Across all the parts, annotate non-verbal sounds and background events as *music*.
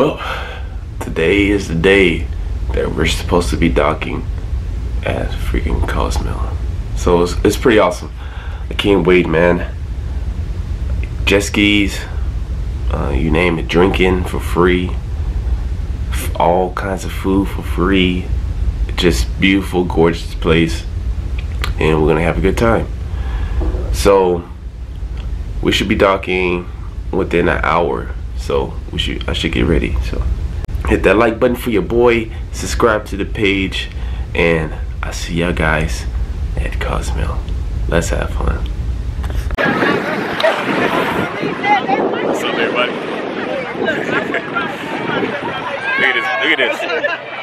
Well, today is the day that we're supposed to be docking at freaking Cozumel. So it's, it's pretty awesome. I can't wait, man. Jet skis, uh, you name it, drinking for free, all kinds of food for free. Just beautiful, gorgeous place, and we're gonna have a good time. So we should be docking within an hour. So we should I should get ready. So hit that like button for your boy, subscribe to the page, and I see y'all guys at Cozumel. Let's have fun. What's up, everybody? look at this. Look at this.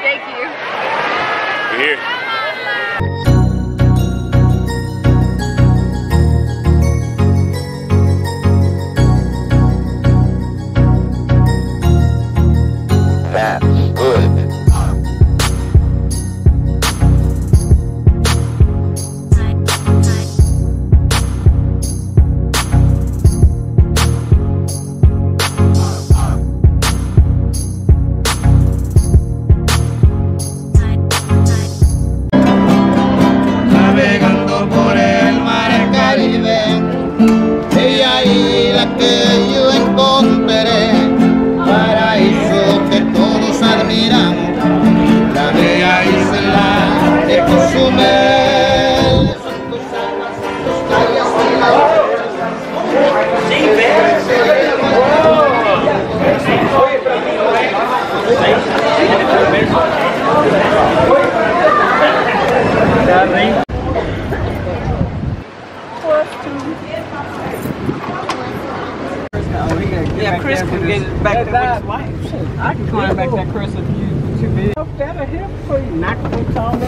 Thank you. We're here. That's good.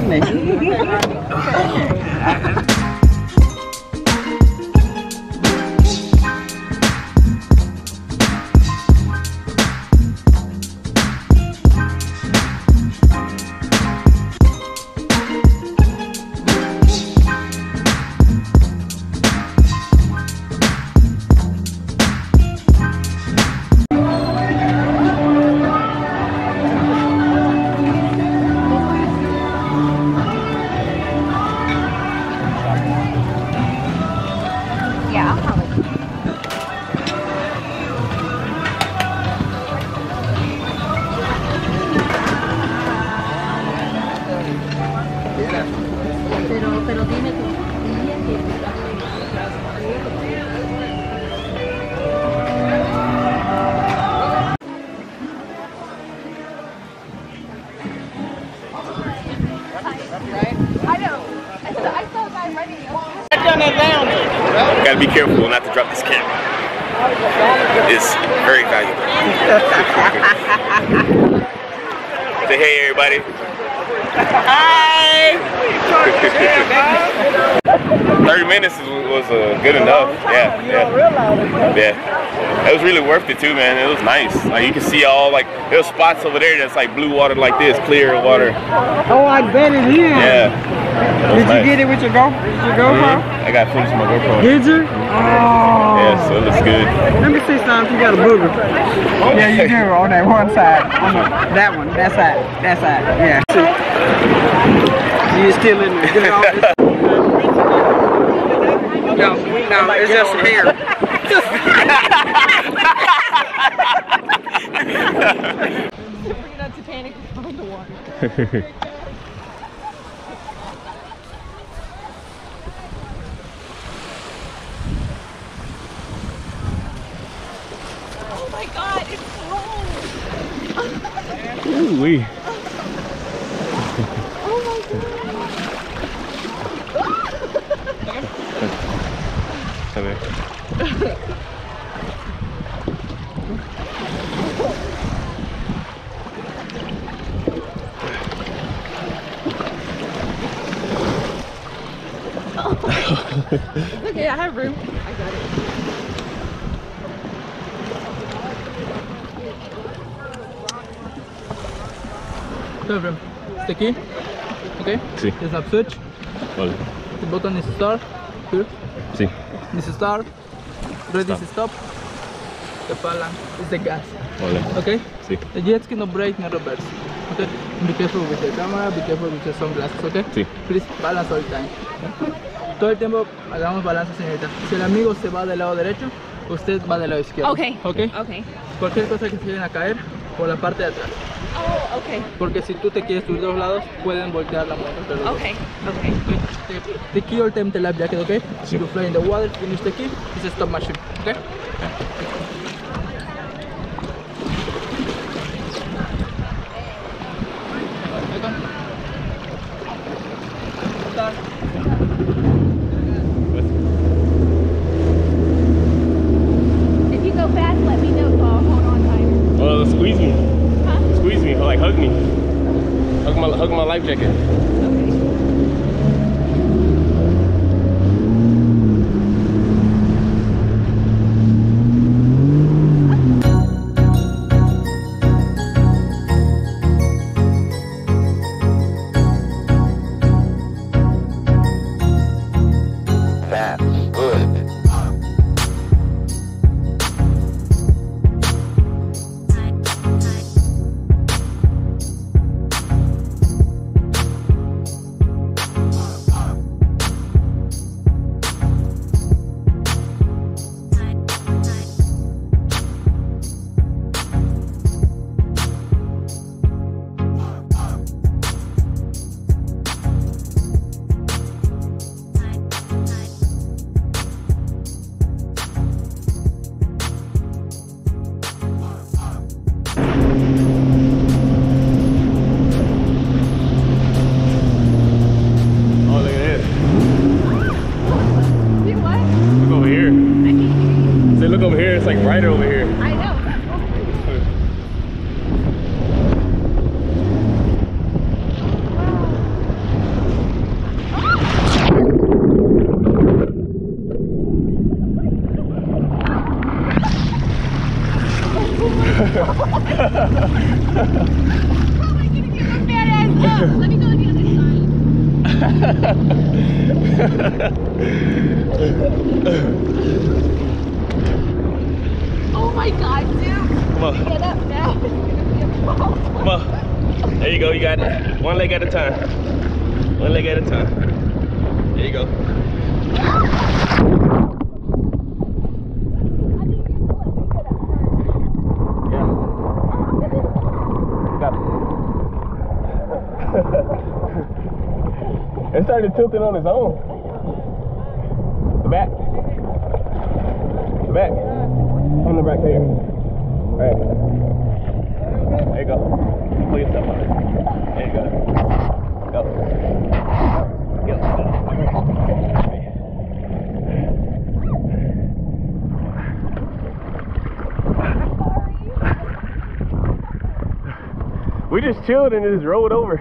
né? *laughs* very valuable. Say hey, everybody. Hi. *laughs* 30 minutes is- was uh, good enough. Yeah, yeah. Yeah. It was really worth it too, man. It was nice. Like you can see all like there's spots over there that's like blue water like this, clear water. Oh, I bet it is. Yeah. Did you get it with your Go? With your GoPro? Mhm. I got footage of my GoPro. Did you? Oh. Yeah, so it looks good. Let me see something. You got a booger. Yeah, you *laughs* do on that one side. On the, that one. That side. That side. Yeah. You still in there. Get it *laughs* off. No, no, it's just hair. *laughs* Oh my God, it's cold. Ooh wee. A Dobra, sticky. Okay? Sí. Just have switch. Vale. The button is start. Here. Sí. This is start. Ready is stop. The palan is the gas. Vale. Okay? Sí. The jet ski no brake, no reverse. Okay? Be careful with the camera, be careful with your sunglasses, okay? Sí. Please balance all the time. Todo el tiempo hagamos balance, señorita. Si el amigo se va del lado derecho, usted va del lado izquierdo. Okay. ¿Ok? Okay. Cualquier cosa que se vayan a caer por la parte de atrás. Oh, okay. Porque si tú te quieres subir de los lados, pueden voltear la moto. dos. Okay. Okay. The, the key all time the life jacket, okay? You fly in the water, finish the key, it's a stop machine, okay? If Hug my life jacket. One leg at a time. One leg at a time. There you go. It started tilting on its own. The back. The back. On the back there. Right. There you go. Pull yourself up. There you go. Go. Go. We just chilled and it just rolled over.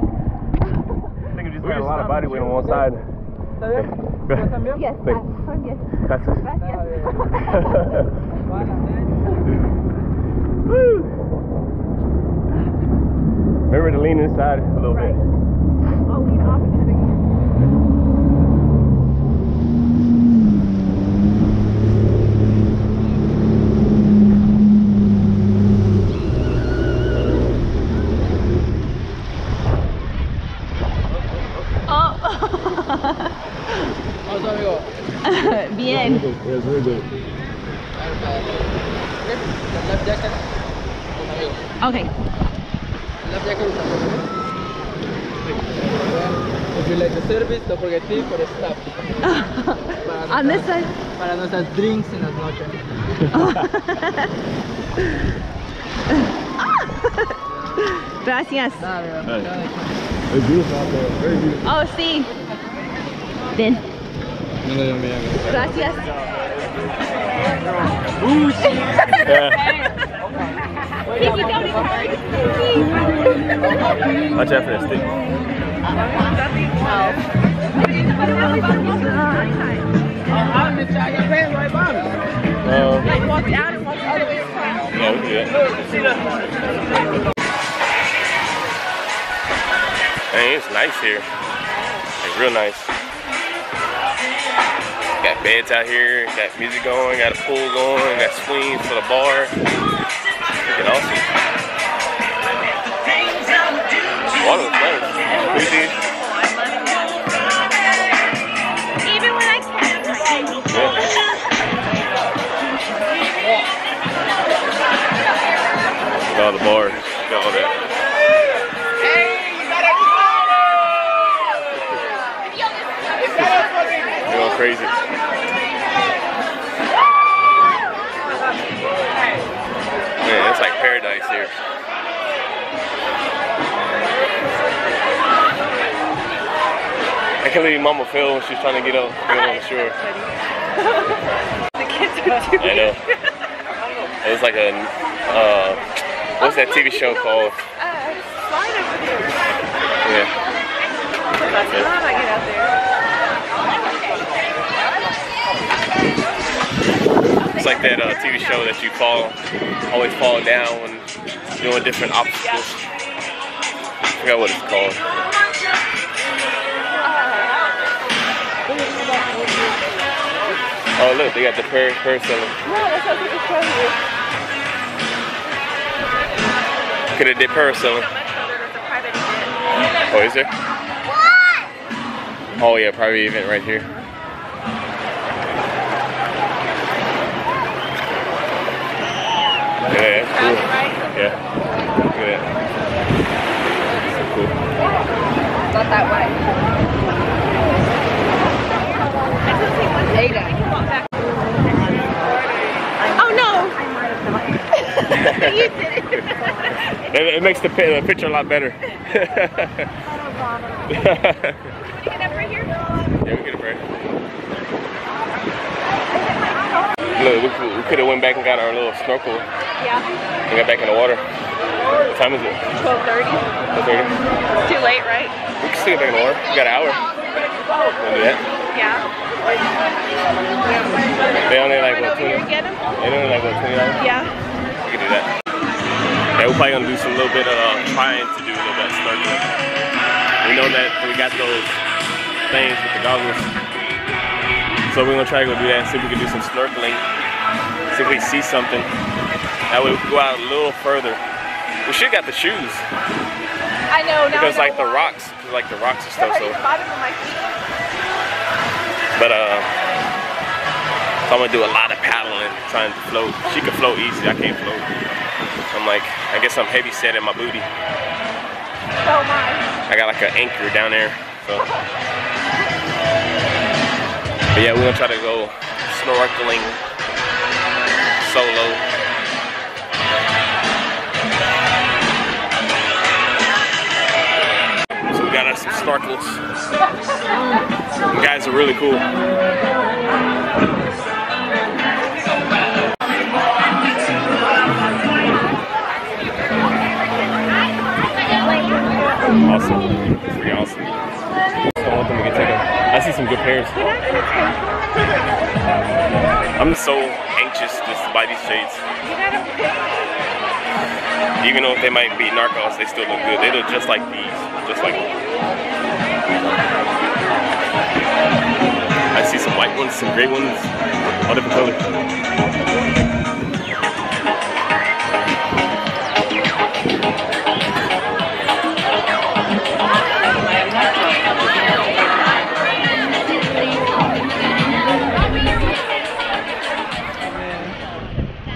I think we just got a lot of body weight on one side. ¿Está bien? ¿Estás también? Yes, Thank- I'm yes. That's it. Gracias. Woo. Remember to lean inside a little bit. I'll lean opposite again. Vamos amigo. Bien. Yes, very good. The life jacket. Con amigo. Okay. The life jacket with amigo. If you like the service, don't forget tip for stop. Para On this nuestras- side. Para nuestras drinks en las noches. *laughs* Gracias. Nada, amigo. Right. Nada de hecho. It's beautiful out there. Very beautiful. Oh, sí. Ven. No lo llamé, amigo. Gracias. Kiki, don't encourage Kiki. Watch out for that stick. Like walk out and walk all the way across. yeah, we do that. Hey, it's nice here. Like real nice. Got beds out here, got music going, got a pool going, got swings for the bar. Freaking awesome. Water was. Pretty deep. Even when I can't play. Got all the bars, got all that. Crazy. Man, it's like paradise here. I can't believe Mama Phil when she's trying to get up, get on the shore. The kids are too I know. It was like a, uh, what's that TV show called? Uh, slide over there. Yeah. That's Yeah. I get out there. It's like that uh, TV show that you fall, always fall down when doing different obstacles. I forgot what it's called. Oh look, they got the per parasailing. No, that's what people. Could have did parasailing. Much better than the private event. Oh, is there? Oh yeah, private event right here. Yeah, that's cool. Yeah. Look at that. So cool. Not that way. Oh no! you did it. It, it makes the, the picture a lot better. Yeah, we get a break. Look, we, we could have went back and got our little snorkel Yeah. and got back in the water. What time is it? 12:30. 12:30? Too late, right? We can still get back in the water. We got an hour. Wanna do that? Yeah. They only like what 20? and get them? They only like what 20 dollars? Yeah. We can do that. Yeah, we're probably gonna do some little bit of uh, trying to do a little bit of snorkeling. We know that we got those things with the goggles. So we're gonna try to go do that and see if we can do some snorkeling. See if we see something. That way we can go out a little further. We should got the shoes. I know now. Because know like the rocks, like the rocks and They're stuff. So, the bottom of my feet. but uh, so I'm gonna do a lot of paddling, trying to float. She can float easy, I can't float. I'm like, I guess I'm heavy set in my booty. Am I. I got like an anchor down there. So. But yeah, we're gonna try to go snorkeling solo. Got us some snorkels. You guys are really cool. Awesome. It's pretty awesome. So them to get taken. I see some good pairs. I'm so anxious just to buy these shades. Even though they might be narcos, they still look good. They look just like these. Just like I see some white ones, some gray ones, all different colors.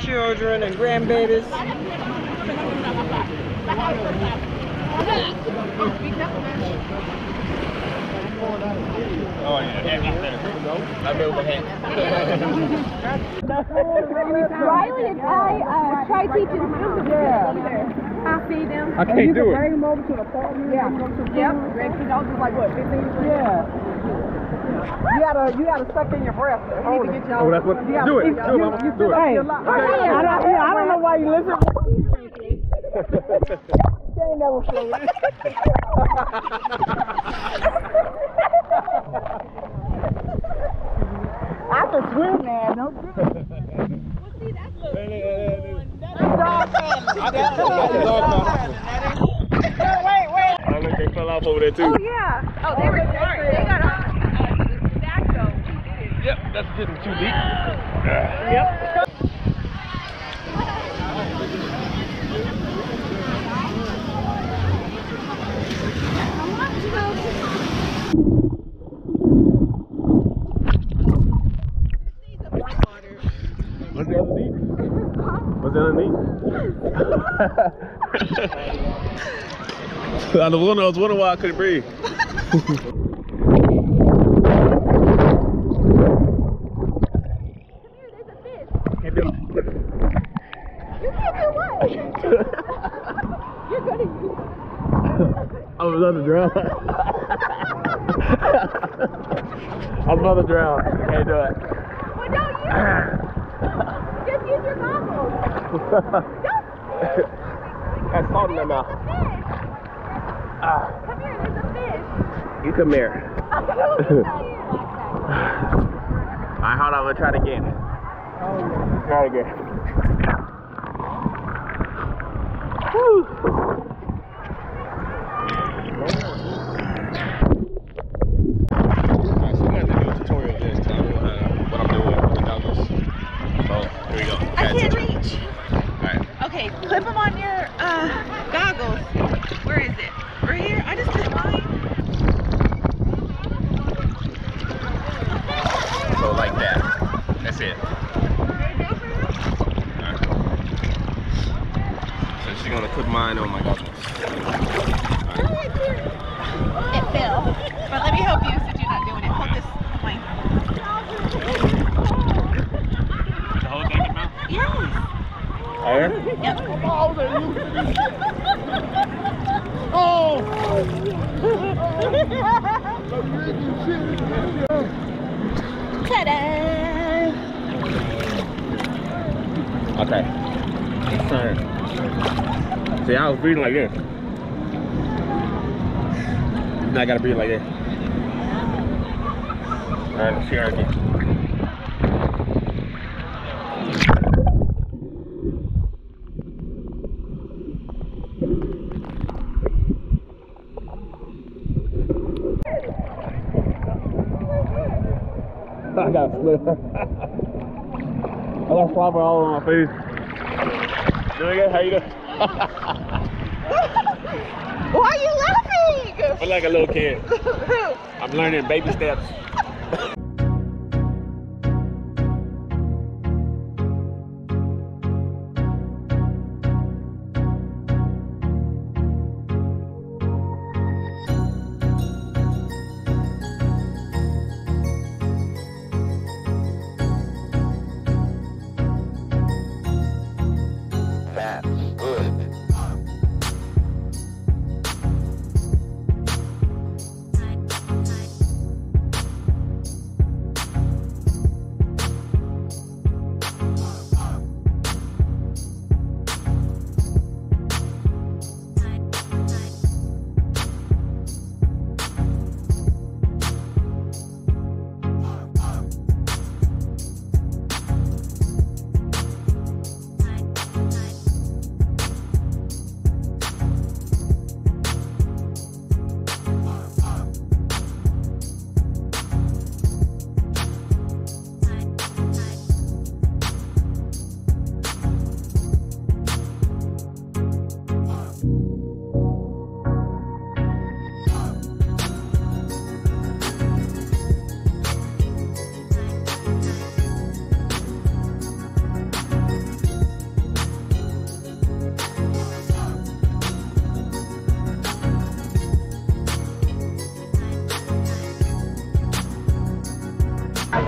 Children and grandbabies. Riley and I uh, try teaching him either. I feed them. I can't do it. Bring them over to the apartment. Yeah. Yep. Greg feed dogs is like what, 15 Yeah. You gotta, you gotta suck in your breath. and Hold it. Oh, that's what. Yeah, Do it. you- Do it, you- mama. Do it. like I don't, yeah, I don't know why you listen. She ain't never floated. I can swim now, no good. I look, they fell off over there too. Oh yeah. Oh, they were smart. They got though. Yep, that's getting too deep. What's the other deep? What's the other deep? I was wondering, I was wondering why I couldn't breathe. Can't do it. You're gonna I was about to drown. I'm about to drown. Can't do it. Well, don't use it. Just use your goggles. *laughs* That's salt in my mouth. Ah, Come here, there's a fish. you come here. *laughs* I'm gonna look at you. Alright, hold on, we'll try it again. Oh, yeah. Try it again. Woo. Alright, so we're gonna have to do a tutorial of this, tell me what I'm doing with the goggles. So, here we go. I Okay, can't so- reach. Alright. Okay, clip them on your uh, goggles. Where is it? Right here? I just clipped mine. So like that. That's it. Alright. So she's gonna put mine on my goggles. It fell. But let me help you since you're not doing it. Hold this mine. The whole thing in mouth? Yes. Alright. Yep. *laughs* Ta-da! Okay. It's turn. See, I was breathing like this. Now I gotta breathe like this. Alright, let's see her again. Got slip. I got slobber all over my face. Doing it? How you doing? Why are you laughing? I'm like a little kid. *laughs* I'm learning baby steps.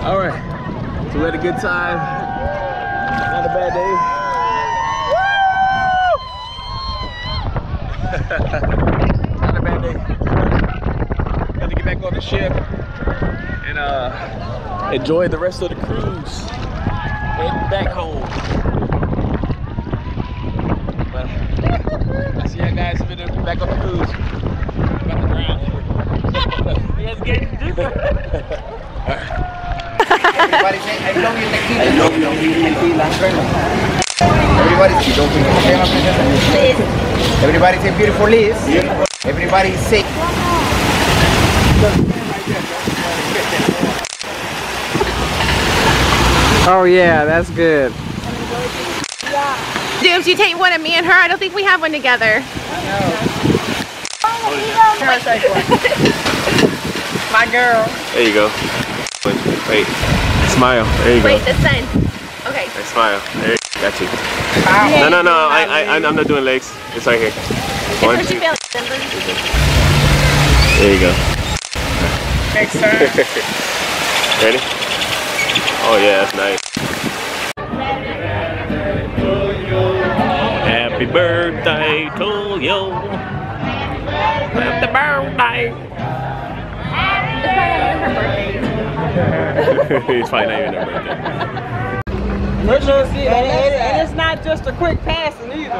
All right. So we had a good time. Not a bad day. *laughs* Not a bad day. Got to get back on the ship and uh, enjoy the rest of the cruise. Heading back home. But I see you guys been back on the cruise. About to drown. yes, get *laughs* *laughs* Everybody say, I love you tequila. I love you tequila. Everybody say, don't forget my princess. Everybody say beautiful Liz. Everybody say. Oh yeah, that's good. Doomes, you take one of me and her. I don't think we have one together. My girl. There you go. Wait, wait. Smile. There you go. Wait, the sun. Okay. I smile. There you go. Got you. No, no, no. I, I, I'm not doing legs. It's right here. One, Where'd you two. feel it? There you go. Next time. *laughs* Ready? Oh yeah, that's nice. Happy birthday to you. Happy birthday birthday. it's probably not even her birthday. See, and, and it's not just a quick passing either.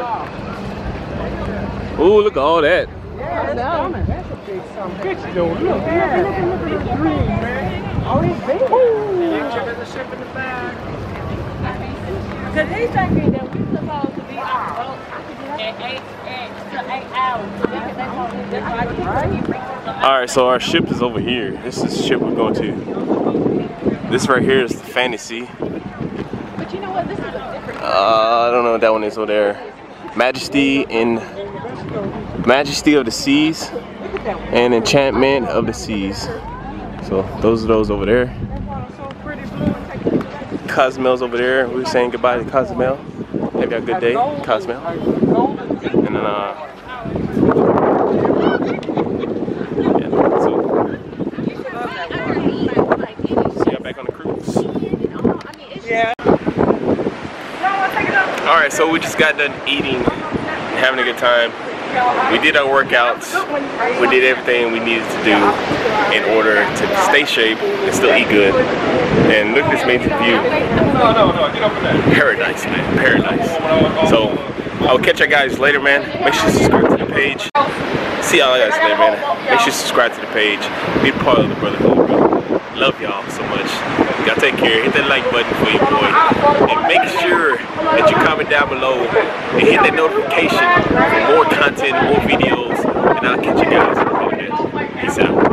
Ooh, look at all that. Yeah, that's coming. That's a big summer. Look, look, look, look, look, look at the green, man. All these big Alright, so our ship is over here. This is the ship we're going to. This right here is the fantasy. But you know what? This is a different uh, I don't know what that one is over there. Majesty in Majesty of the Seas and Enchantment of the Seas. So those are those over there. Cozumel's over there. We're saying goodbye to Cozumel. Have you a good day, Cosmel. And then uh All right, so we just got done eating, and having a good time. We did our workouts. We did everything we needed to do in order to stay shape and still eat good. And look at this amazing view. Paradise, man, paradise. So I'll catch you guys later, man. Make sure you subscribe to the page. See y'all guys later, man. Make sure you subscribe to the page. Be part of the brotherhood, bro. Love y'all so much. Y'all take care. Hit that like button for your boy. And make sure that you comment down below and hit that notification for more content, more videos. And I'll catch you guys in the podcast. Peace out.